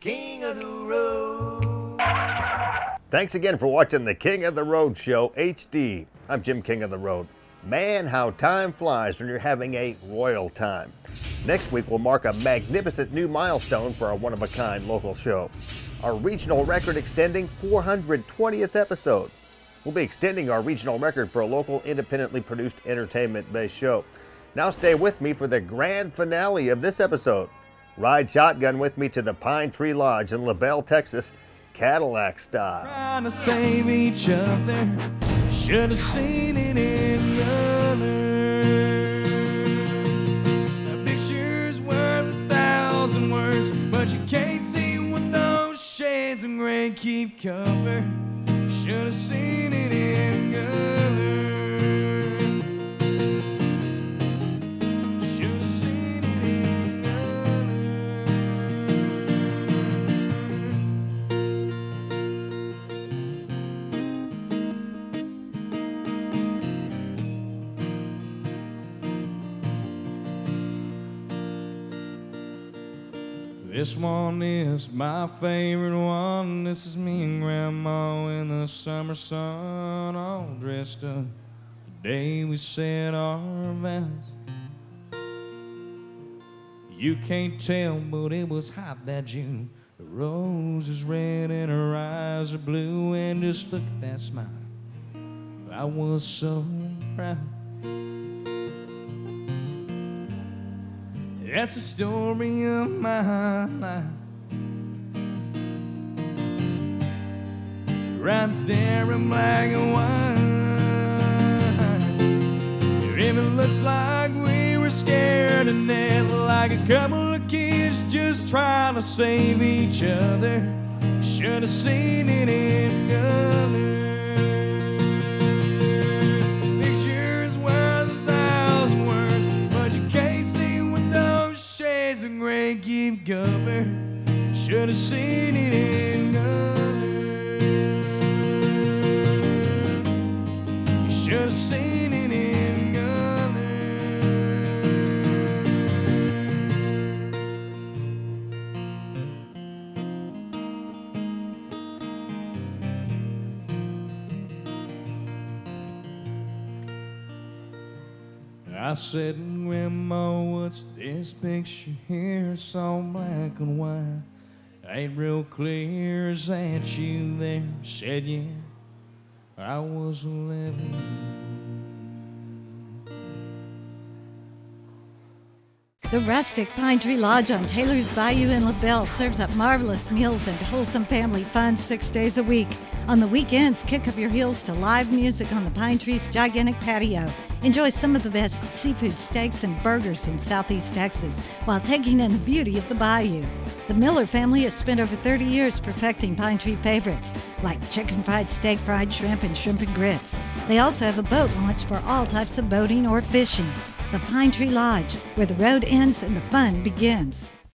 King of the Road. Thanks again for watching the King of the Road Show HD. I'm Jim King of the Road. Man, how time flies when you're having a royal time. Next week will mark a magnificent new milestone for our one of a kind local show. Our regional record extending 420th episode. We'll be extending our regional record for a local independently produced entertainment based show. Now stay with me for the grand finale of this episode. Ride shotgun with me to the Pine Tree Lodge in LaBelle, Texas, Cadillac style. Trying to save each other. Should have seen it in color. A picture's worth a thousand words, but you can't see when those shades of gray keep cover. Should have seen it in color. This one is my favorite one. This is me and Grandma in the summer sun, all dressed up. The day we said our vows. You can't tell, but it was hot that June. The rose is red and her eyes are blue, and just look at that smile. I was so proud. That's the story of my life. Right there in black and white. It looks like we were scared to death, like a couple of kids just trying to save each other, should have seen it in color. Gray keep cover. Should have seen it in color. I said, Grandma, what's this picture here? It's all black and white. Ain't real clear. Is that you there? Said, yeah. I was 11. The rustic Pine Tree Lodge on Taylor's Bayou in LaBelle serves up marvelous meals and wholesome family fun six days a week. On the weekends, kick up your heels to live music on the Pine Tree's gigantic patio. Enjoy some of the best seafood steaks and burgers in Southeast Texas while taking in the beauty of the bayou. The Miller family has spent over 30 years perfecting Pine Tree favorites like chicken fried steak, fried shrimp, and shrimp and grits. They also have a boat launch for all types of boating or fishing. The Pine Tree Lodge, where the road ends and the fun begins.